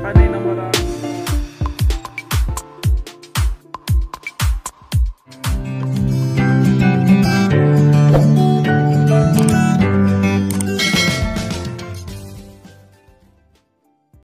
Makakakita ka na.